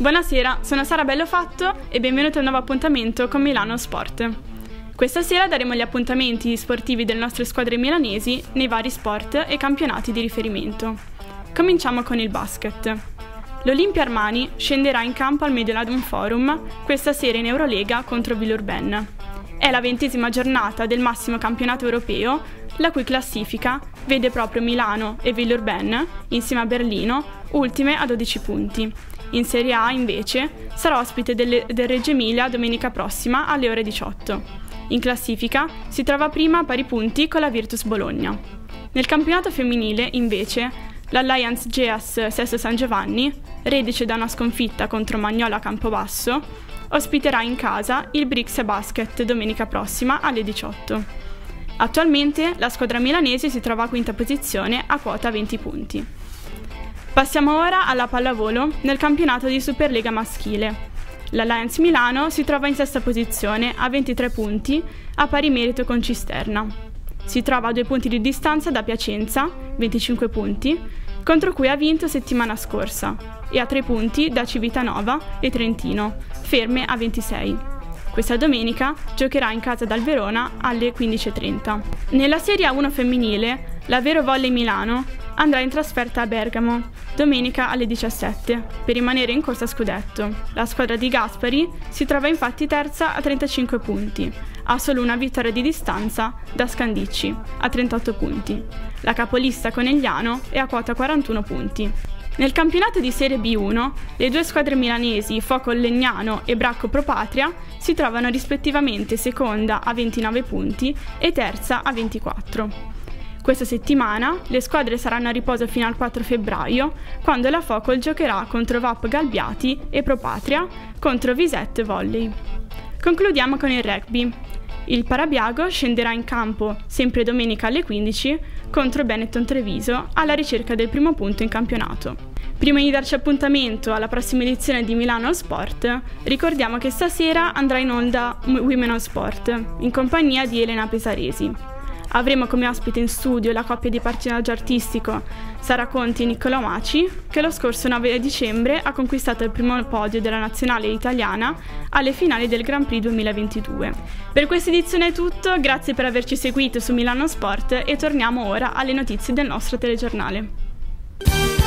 Buonasera, sono Sara Bellofatto e benvenuti a un nuovo appuntamento con Milano Sport. Questa sera daremo gli appuntamenti sportivi delle nostre squadre milanesi nei vari sport e campionati di riferimento. Cominciamo con il basket. L'Olimpia Armani scenderà in campo al Medioladum Forum questa sera in Eurolega contro Villeurbanne. È la ventesima giornata del massimo campionato europeo, la cui classifica vede proprio Milano e Villeurbanne, insieme a Berlino, ultime a 12 punti in Serie A, invece, sarà ospite del, del Reggio Emilia domenica prossima alle ore 18. In classifica si trova prima a pari punti con la Virtus Bologna. Nel campionato femminile, invece, l'Alliance Geas Sesto San Giovanni, reduce da una sconfitta contro Magnola Campobasso, ospiterà in casa il Brix Basket domenica prossima alle 18. Attualmente la squadra milanese si trova a quinta posizione a quota 20 punti. Passiamo ora alla pallavolo nel campionato di Superlega maschile. L'Alliance Milano si trova in sesta posizione a 23 punti, a pari merito con Cisterna. Si trova a due punti di distanza da Piacenza, 25 punti, contro cui ha vinto settimana scorsa, e a tre punti da Civitanova e Trentino, ferme a 26. Questa domenica giocherà in casa dal Verona alle 15.30. Nella Serie A1 femminile, la Vero Volley Milano andrà in trasferta a Bergamo domenica alle 17 per rimanere in corsa scudetto. La squadra di Gaspari si trova infatti terza a 35 punti, ha solo una vittoria di distanza da Scandicci a 38 punti. La capolista Conegliano è a quota 41 punti. Nel campionato di Serie B1, le due squadre milanesi, Foco Legnano e Bracco Pro Patria, si trovano rispettivamente seconda a 29 punti e terza a 24. Questa settimana le squadre saranno a riposo fino al 4 febbraio, quando la Focol giocherà contro Vap Galbiati e Pro Patria contro Visette Volley. Concludiamo con il rugby. Il Parabiago scenderà in campo sempre domenica alle 15 contro Benetton Treviso alla ricerca del primo punto in campionato. Prima di darci appuntamento alla prossima edizione di Milano Sport, ricordiamo che stasera andrà in onda Women on Sport in compagnia di Elena Pesaresi. Avremo come ospite in studio la coppia di pattinaggio artistico Sara Conti e Niccolò Maci, che lo scorso 9 dicembre ha conquistato il primo podio della nazionale italiana alle finali del Grand Prix 2022. Per questa edizione è tutto, grazie per averci seguito su Milano Sport e torniamo ora alle notizie del nostro telegiornale.